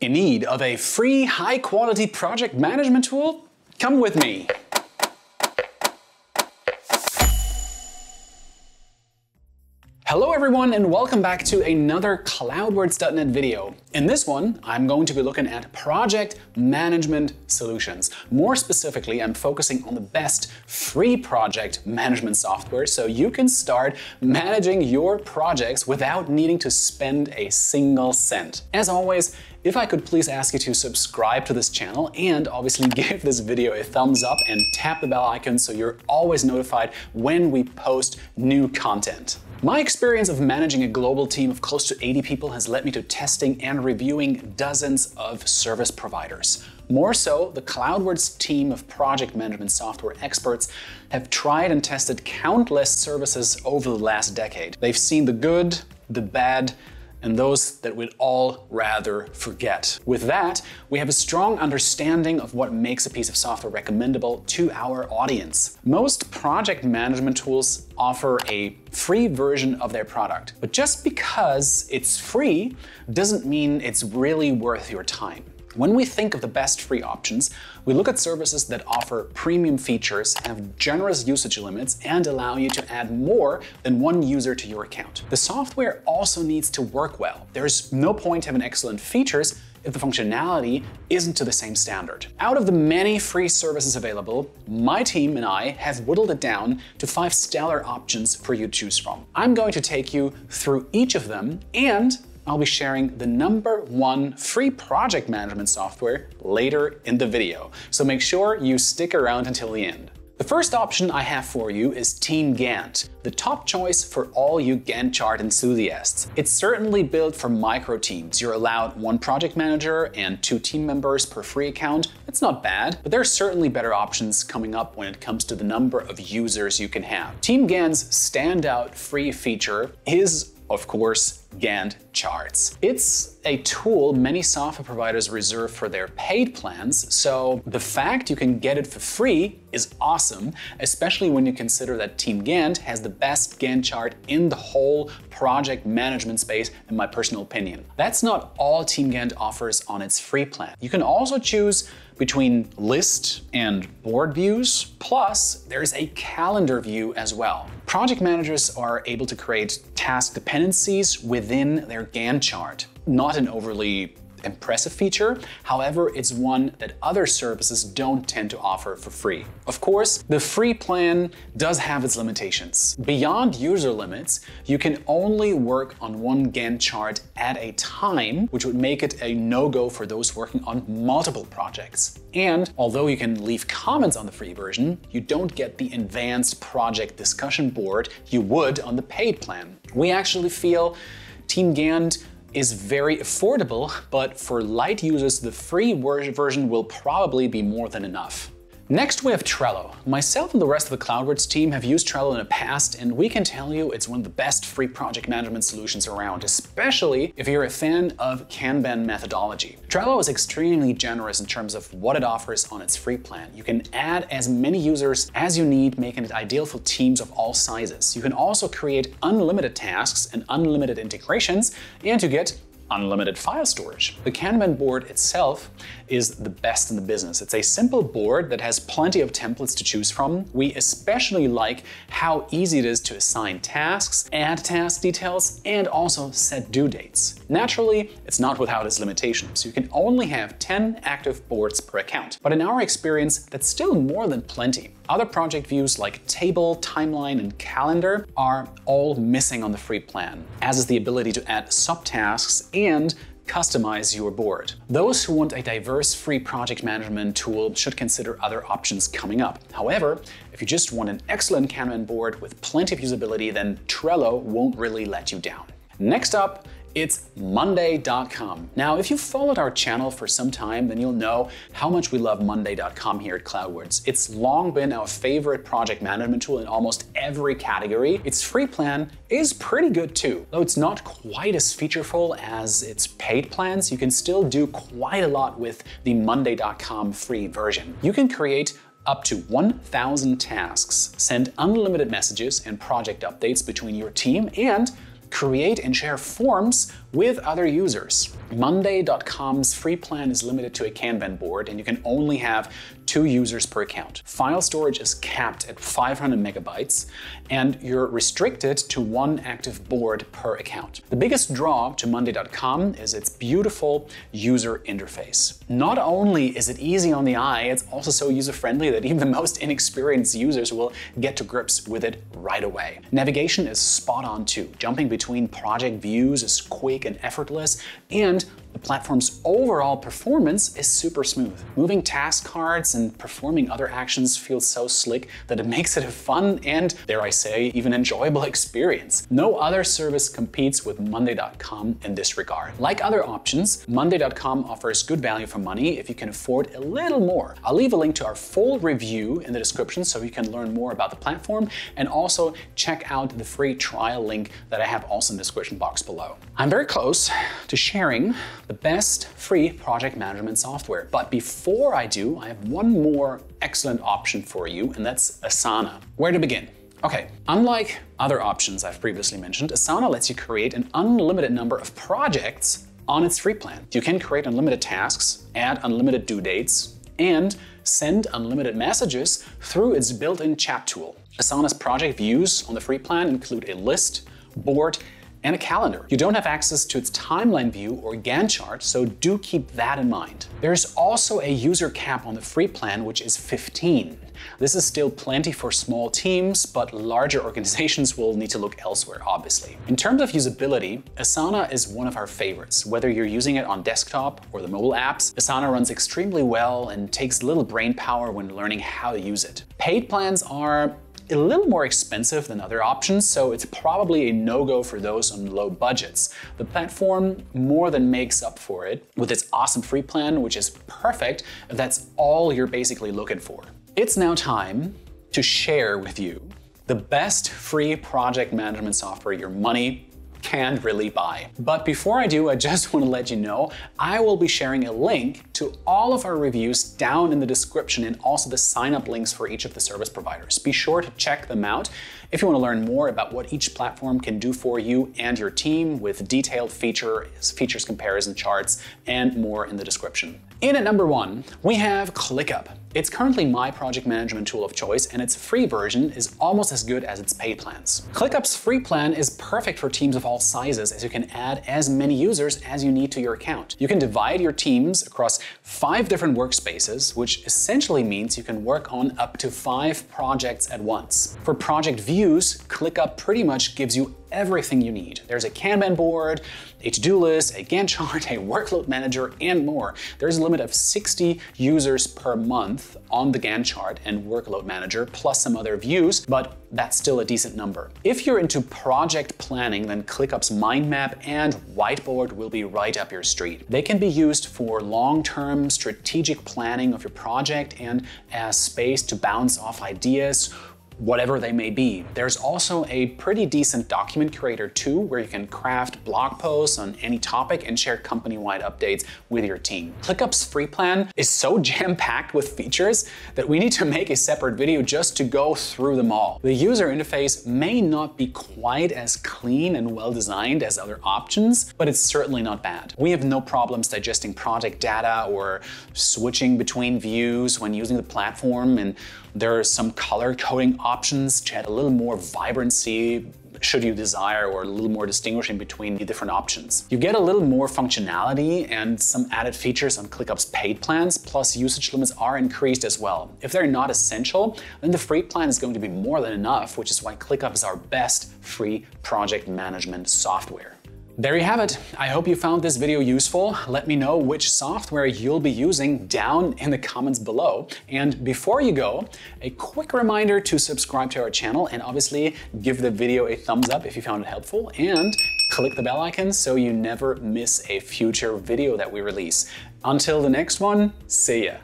In need of a free, high quality project management tool? Come with me. Hello everyone and welcome back to another Cloudwards.net video. In this one, I'm going to be looking at project management solutions. More specifically, I'm focusing on the best free project management software so you can start managing your projects without needing to spend a single cent. As always, if I could please ask you to subscribe to this channel and obviously give this video a thumbs up and tap the bell icon so you're always notified when we post new content. My experience of managing a global team of close to 80 people has led me to testing and reviewing dozens of service providers. More so, the Cloudwards team of project management software experts have tried and tested countless services over the last decade. They've seen the good, the bad, and those that we'd all rather forget. With that, we have a strong understanding of what makes a piece of software recommendable to our audience. Most project management tools offer a free version of their product, but just because it's free doesn't mean it's really worth your time. When we think of the best free options, we look at services that offer premium features, have generous usage limits, and allow you to add more than one user to your account. The software also needs to work well. There's no point having excellent features if the functionality isn't to the same standard. Out of the many free services available, my team and I have whittled it down to five stellar options for you to choose from. I'm going to take you through each of them and I'll be sharing the number one free project management software later in the video, so make sure you stick around until the end. The first option I have for you is TeamGantt, the top choice for all you Gantt chart enthusiasts. It's certainly built for micro teams. You're allowed one project manager and two team members per free account. It's not bad, but there are certainly better options coming up when it comes to the number of users you can have. TeamGantt's standout free feature is of course, Gantt charts. It's a tool many software providers reserve for their paid plans, so the fact you can get it for free is awesome, especially when you consider that TeamGantt has the best Gantt chart in the whole project management space, in my personal opinion. That's not all TeamGantt offers on its free plan. You can also choose between list and board views, plus there's a calendar view as well. Project managers are able to create task dependencies within their Gantt chart. Not an overly impressive feature. However, it's one that other services don't tend to offer for free. Of course, the free plan does have its limitations. Beyond user limits, you can only work on one Gantt chart at a time, which would make it a no-go for those working on multiple projects. And although you can leave comments on the free version, you don't get the advanced project discussion board you would on the paid plan. We actually feel TeamGantt is very affordable, but for light users, the free version will probably be more than enough. Next we have Trello. Myself and the rest of the Cloudwards team have used Trello in the past and we can tell you it's one of the best free project management solutions around, especially if you're a fan of Kanban methodology. Trello is extremely generous in terms of what it offers on its free plan. You can add as many users as you need, making it ideal for teams of all sizes. You can also create unlimited tasks and unlimited integrations and you get unlimited file storage. The Kanban board itself is the best in the business. It's a simple board that has plenty of templates to choose from. We especially like how easy it is to assign tasks, add task details, and also set due dates. Naturally, it's not without its limitations. You can only have 10 active boards per account. But in our experience, that's still more than plenty. Other project views like table, timeline, and calendar are all missing on the free plan, as is the ability to add subtasks and customize your board. Those who want a diverse free project management tool should consider other options coming up. However, if you just want an excellent Kanban board with plenty of usability, then Trello won't really let you down. Next up it's Monday.com. Now, if you've followed our channel for some time, then you'll know how much we love Monday.com here at Cloudwards. It's long been our favorite project management tool in almost every category. Its free plan is pretty good too. Though it's not quite as featureful as its paid plans, you can still do quite a lot with the Monday.com free version. You can create up to 1,000 tasks, send unlimited messages and project updates between your team, and create and share forms with other users. Monday.com's free plan is limited to a Kanban board and you can only have two users per account. File storage is capped at 500 megabytes and you're restricted to one active board per account. The biggest draw to Monday.com is its beautiful user interface. Not only is it easy on the eye, it's also so user-friendly that even the most inexperienced users will get to grips with it right away. Navigation is spot on too. Jumping between project views is quick and effortless, and the platform's overall performance is super smooth. Moving task cards and performing other actions feels so slick that it makes it a fun and, dare I say, even enjoyable experience. No other service competes with Monday.com in this regard. Like other options, Monday.com offers good value for money if you can afford a little more. I'll leave a link to our full review in the description so you can learn more about the platform and also check out the free trial link that I have also in the description box below. I'm very close to sharing the best free project management software. But before I do, I have one more excellent option for you, and that's Asana. Where to begin? Okay, unlike other options I've previously mentioned, Asana lets you create an unlimited number of projects on its free plan. You can create unlimited tasks, add unlimited due dates, and send unlimited messages through its built-in chat tool. Asana's project views on the free plan include a list, board, and a calendar. You don't have access to its timeline view or Gantt chart, so do keep that in mind. There's also a user cap on the free plan, which is 15. This is still plenty for small teams, but larger organizations will need to look elsewhere, obviously. In terms of usability, Asana is one of our favorites. Whether you're using it on desktop or the mobile apps, Asana runs extremely well and takes little brain power when learning how to use it. Paid plans are a little more expensive than other options, so it's probably a no-go for those on low budgets. The platform more than makes up for it with its awesome free plan, which is perfect that's all you're basically looking for. It's now time to share with you the best free project management software your money can really buy. But before I do, I just want to let you know I will be sharing a link to all of our reviews down in the description and also the sign up links for each of the service providers. Be sure to check them out if you want to learn more about what each platform can do for you and your team with detailed features, features comparison charts, and more in the description. In at number one, we have ClickUp. It's currently my project management tool of choice, and its free version is almost as good as its paid plans. ClickUp's free plan is perfect for teams of all sizes as you can add as many users as you need to your account. You can divide your teams across five different workspaces, which essentially means you can work on up to five projects at once. For project views, ClickUp pretty much gives you everything you need. There's a Kanban board, a to-do list, a Gantt chart, a workload manager, and more. There's a limit of 60 users per month on the Gantt chart and workload manager, plus some other views, but that's still a decent number. If you're into project planning, then ClickUp's mind map and whiteboard will be right up your street. They can be used for long-term strategic planning of your project and as space to bounce off ideas whatever they may be. There's also a pretty decent document creator too, where you can craft blog posts on any topic and share company-wide updates with your team. ClickUp's free plan is so jam-packed with features that we need to make a separate video just to go through them all. The user interface may not be quite as clean and well-designed as other options, but it's certainly not bad. We have no problems digesting project data or switching between views when using the platform, and there are some color coding options to add a little more vibrancy should you desire or a little more distinguishing between the different options. You get a little more functionality and some added features on ClickUp's paid plans, plus usage limits are increased as well. If they're not essential, then the free plan is going to be more than enough, which is why ClickUp is our best free project management software. There you have it. I hope you found this video useful. Let me know which software you'll be using down in the comments below. And before you go, a quick reminder to subscribe to our channel and obviously give the video a thumbs up if you found it helpful and click the bell icon so you never miss a future video that we release. Until the next one, see ya.